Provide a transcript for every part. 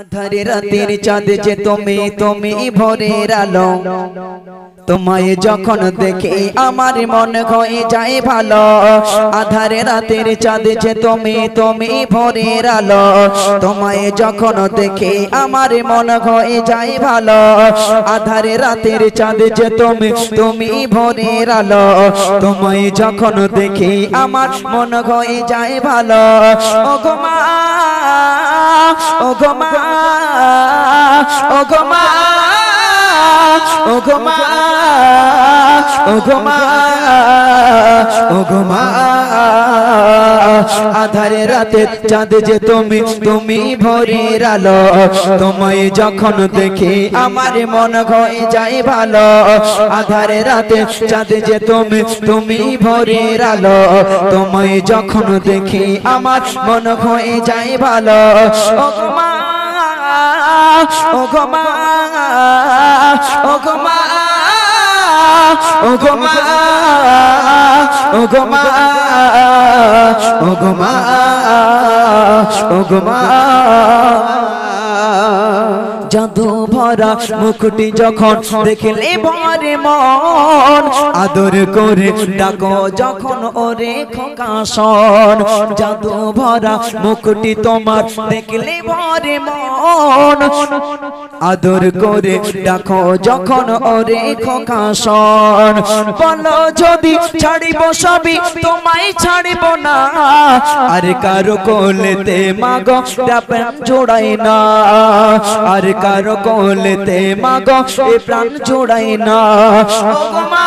আধারে রাতের চাঁদ যে তুমি তুমি ভোরের আলো। তোমায় যখন দেখে আমার মন হয়ে যায় ভালো। আধারে রাতের চাঁদ যে তুমি তুমি ভোরের আলো। তোমায় যখন দেখে আমার মন হয়ে যায় ভালো। আধারে রাতের চাঁদ যে তুমি তুমি ভোরের আলো। তোমায় যখন দেখে আমার মন হয়ে যায় ভালো। ও গো মা ও গো মা আধারে রাতে চাঁদ যে তুমি তুমি ভোরের আলো, তোমায় যখন দেখি আমার মন হয়ে যায় ভালো। আধারে রাতে চাঁদ যে তুমি তুমি ভোরের আলো, তোমায় যখন দেখি আমার মন হয়ে যায় ভালো। ও ও গো মা ও গো মা ও গো মা ও গো মা ও গো মা ও গো মা জাদু ভরা মুকুটি যখন দেখলে ভরে মন, আদর করে ডাকো যখন ওরে খোকাশন জাদু ভরা মুকুটি তোমার দেখলে ভরে মন, আদর করে ডাকো যখন ওরে খোকাশন বলো যদি ছাড়িব সবই, তোমায় ছাড়িব না। আর কারও কোলেতে মাগো জোড়াই না। আর কারও কোলেতে মাগো, এ প্রাণ জোড়াই না। ও গো মা,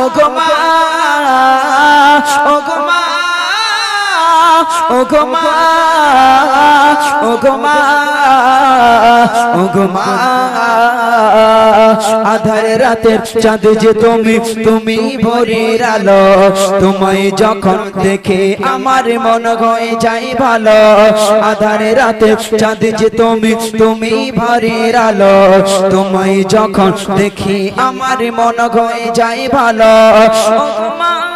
ও গো মা, ও গো মা। ও গো আধার রাতের চাঁদ যে তুমি তুমি ভোরের আলো। তোমায় যখন দেখে আমার মন হয়ে যাই ভালো। আধার রাতে চাঁদ যে তুমি তুমি ভোরের আলো। তোমায় যখন দেখি আমার মন হয়ে যাই ভালো। মা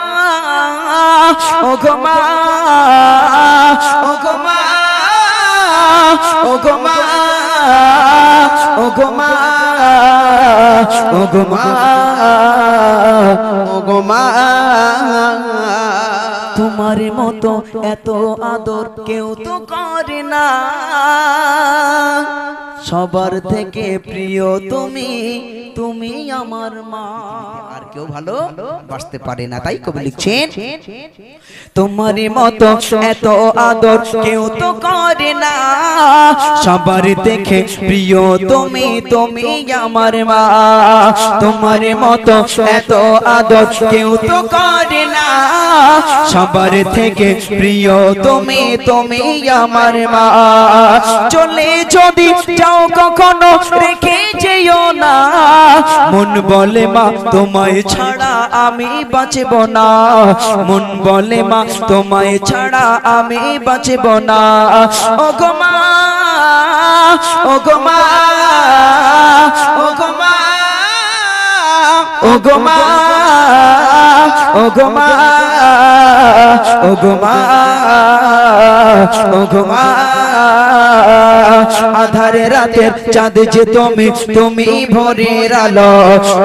ও গো মা ও গো মা তোমার মতো এত আদর কেউ তো করে না। সবার থেকে প্রিয় তুমি তুমি আমার মা। আর কেউ ভালো বাঁচতে পারে না তাই কবি লিখছেন তোমার মতো এত আদর কেউ তো করে না। সবার দেখে প্রিয় তুমি তুমি আমার মা। তোমার মতো এত আদর কেউ তো করে না। সবার থেকে প্রিয় তুমি তুমি আমার মা। চলে যদি যাও কখনো রেখে যেও না। মন বলে মা, তোমায় ছাড়া আমি বাঁচব না। মন বলে মা, তোমায় ছাড়া আমি বাঁচব না। ও গো মা ও গো মা ও গো মা ও গো মা ও গো মা ও গো মা ও গো মা। আধারে রাতের চাঁদ যে তুমি তুমি ভোরের আলো।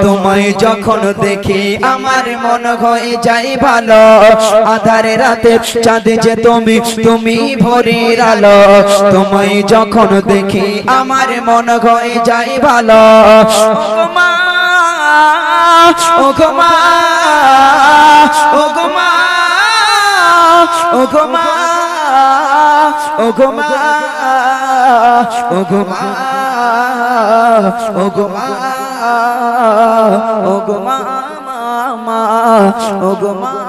তোমায় যখন দেখি আমার মন হয়ে যাই ভালো। আধারে রাতের চাঁদ যে তুমি তুমি ভোরের আলো। তোমায় যখন দেখি আমার মন হয়ে যাই ভালো। ও মা ও মা ও মা। ও গো মা ও গো মা ও গো মা ও গো মা মা ও গো মা